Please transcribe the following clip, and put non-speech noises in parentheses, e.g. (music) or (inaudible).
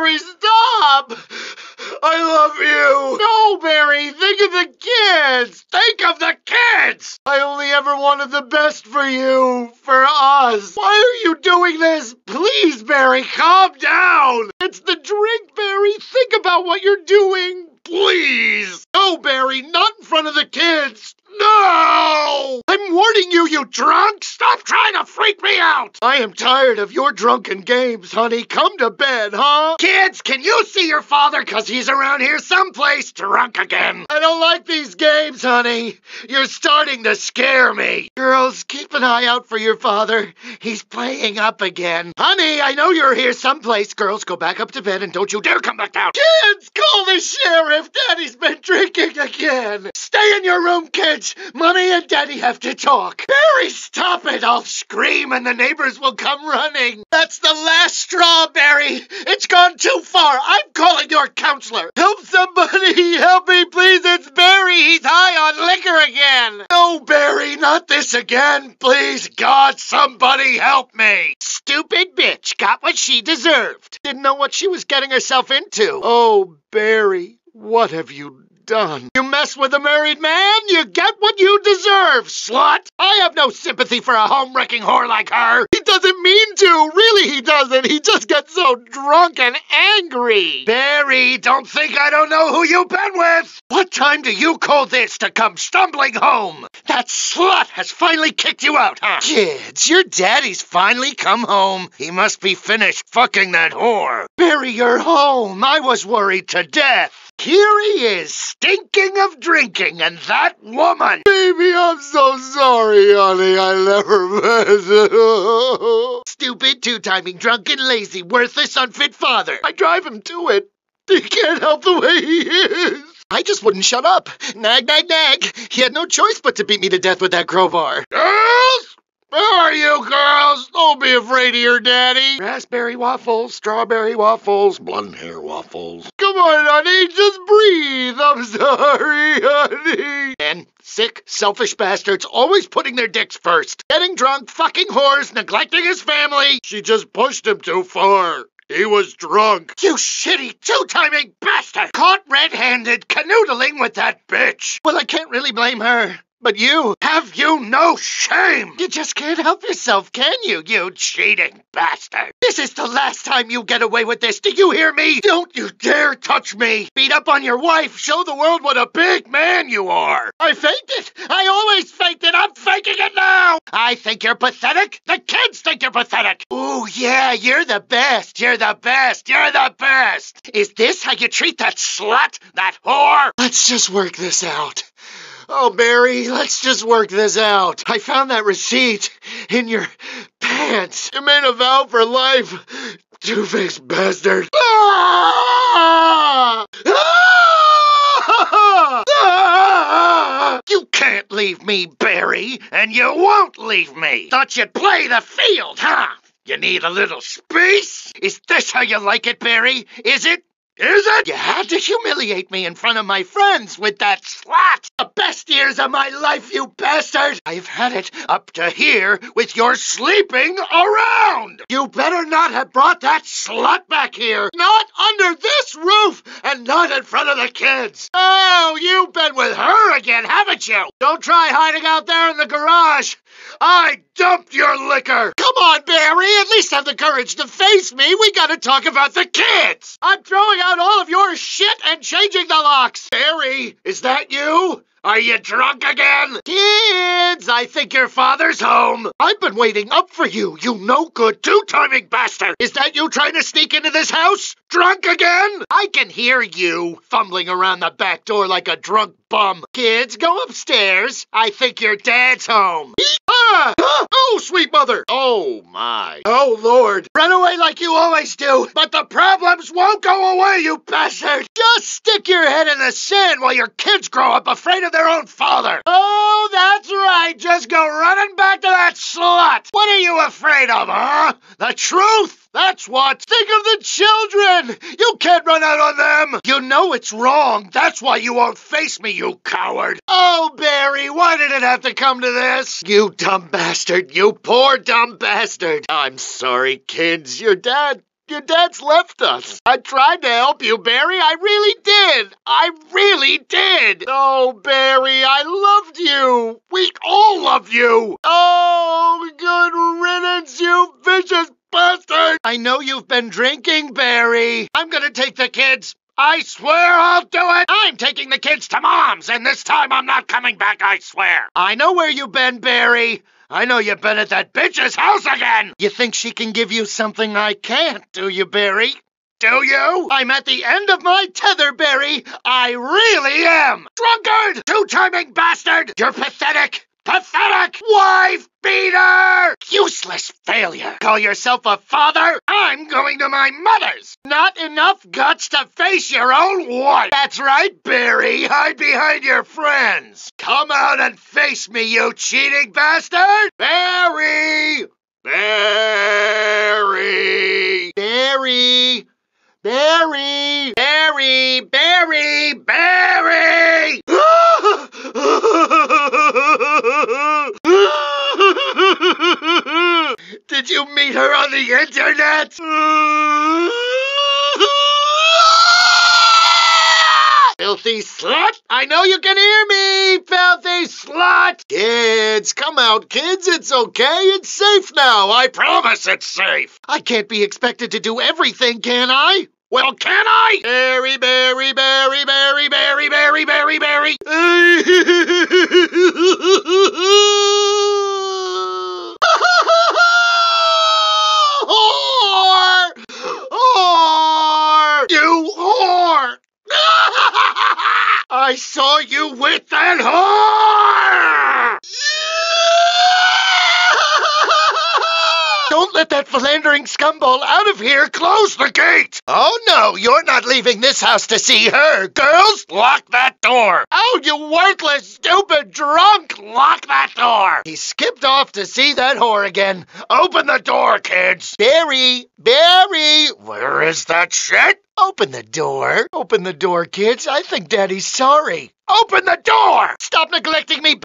Barry, stop! I love you! No, Barry, think of the kids! Think of the kids! I only ever wanted the best for you, for us. Why are you doing this? Please, Barry, calm down! It's the drink, Barry. Think about what you're doing. Please! No, Barry, not in front of the kids! No! I'm warning you, you drunk! Stop trying to freak me out! I am tired of your drunken games, honey. Come to bed, huh? Kids, can you see your father? Cause he's around here someplace drunk again. I don't like these games, honey. You're starting to scare me. Girls, keep an eye out for your father. He's playing up again. Honey, I know you're here someplace. Girls, go back up to bed and don't you dare come back down. Kids, call the sheriff. Daddy's been drinking again. Stay in your room, kids. Mommy and Daddy have to talk. Barry, stop it. I'll scream and the neighbors will come running. That's the last straw, Barry. It's gone too far. I'm calling your counselor. Help somebody. (laughs) Help me, please. It's Barry. He's high on liquor again. No, Barry, not this again. Please, God, somebody help me. Stupid bitch got what she deserved. Didn't know what she was getting herself into. Oh, Barry, what have you done? You mess with a married man, you get what you deserve, slut! I have no sympathy for a home wrecking whore like her. He doesn't mean to. Really, he doesn't. He just gets so drunk and angry. Barry, don't think I don't know who you've been with. What time do you call this to come stumbling home? That slut has finally kicked you out, huh? Kids, your daddy's finally come home. He must be finished fucking that whore. Barry, you're home. I was worried to death. Here he is, stinking of drinking, and that woman. Baby, I'm so sorry, honey. I never meant (laughs) Stupid, two-timing, drunken, lazy, worthless, unfit father. I drive him to it. He can't help the way he is. I just wouldn't shut up. Nag, nag, nag. He had no choice but to beat me to death with that crowbar. Girls! Where are you girls? Don't be afraid of your daddy. Raspberry waffles, strawberry waffles, blonde hair waffles. Come on, honey, just breathe. I'm sorry, honey. And sick, selfish bastards always putting their dicks first. Getting drunk, fucking whores, neglecting his family. She just pushed him too far. He was drunk. You shitty two-timing bastard! Caught red-handed canoodling with that bitch. Well, I can't really blame her. But you, have you no shame? You just can't help yourself, can you, you cheating bastard? This is the last time you get away with this, do you hear me? Don't you dare touch me! Beat up on your wife, show the world what a big man you are! I faked it! I always faked it! I'm faking it now! I think you're pathetic! The kids think you're pathetic! Ooh, yeah, you're the best! You're the best! You're the best! Is this how you treat that slut? That whore? Let's just work this out. Oh, Barry, let's just work this out. I found that receipt in your pants. You made a vow for life. Two-faced bastard. Ah! Ah! You can't leave me, Barry, and you won't leave me. Thought you'd play the field, huh? You need a little space? Is this how you like it, Barry? Is it? Is it? You had to humiliate me in front of my friends with that slut. The best years of my life, you bastard. I've had it up to here with your sleeping around. You better not have brought that slut back here. Not under this roof and not in front of the kids. Oh, you've been with her again, haven't you? Don't try hiding out there in the garage. I dumped your liquor. Come on, Barry. At least have the courage to face me. We gotta talk about the kids. I'm throwing out all of your shit and changing the locks. Barry, is that you? Are you drunk again? Kids, I think your father's home. I've been waiting up for you, you no good two timing bastard. Is that you trying to sneak into this house? Drunk again? I can hear you fumbling around the back door like a drunk bum. Kids, go upstairs. I think your dad's home. Ah! Oh, sweet mother! Oh, my. Oh, Lord. Run away like you always do, but the problems won't go away, you bastard! Just stick your head in the sand while your kids grow up afraid of their own father. Oh, that's right. Just go running back to that slut. What are you afraid of, huh? The truth? That's what. Think of the children. You can't run out on them. You know it's wrong. That's why you won't face me, you coward. Oh, Barry, why did it have to come to this? You dumb bastard. You poor dumb bastard. I'm sorry, kids. Your dad Your dad's left us. I tried to help you, Barry. I really did. I really did. Oh, Barry, I loved you. We all love you. Oh, good riddance, you vicious bastard. I know you've been drinking, Barry. I'm gonna take the kids. I swear I'll do it! I'm taking the kids to mom's, and this time I'm not coming back, I swear! I know where you've been, Barry! I know you've been at that bitch's house again! You think she can give you something I can't, do you, Barry? Do you? I'm at the end of my tether, Barry! I really am! Drunkard! Two-timing bastard! You're pathetic! Pathetic! Wife beater! Useless failure! Call yourself a father? I'm going to my mother's! Not enough guts to face your own wife! That's right, Barry! Hide behind your friends! Come out and face me, you cheating bastard! Barry! Barry! Barry! Barry! Barry! Barry! You meet her on the internet? (laughs) Filthy slut! I know you can hear me, filthy slut! Kids, come out, kids. It's okay. It's safe now. I promise it's safe. I can't be expected to do everything, can I? Well, can I? Barry, Barry, Barry, Barry, Barry, Barry, Barry, Barry. (laughs) whore! Whore! You whore! I saw you with that whore! Don't let that philandering scumball out of here. Close the gate. Oh, no, you're not leaving this house to see her. Girls, lock that door. Oh, you worthless, stupid drunk. Lock that door. He skipped off to see that whore again. Open the door, kids. Barry, Barry, where is that shit? Open the door. Open the door, kids. I think Daddy's sorry. Open the door! Stop neglecting me,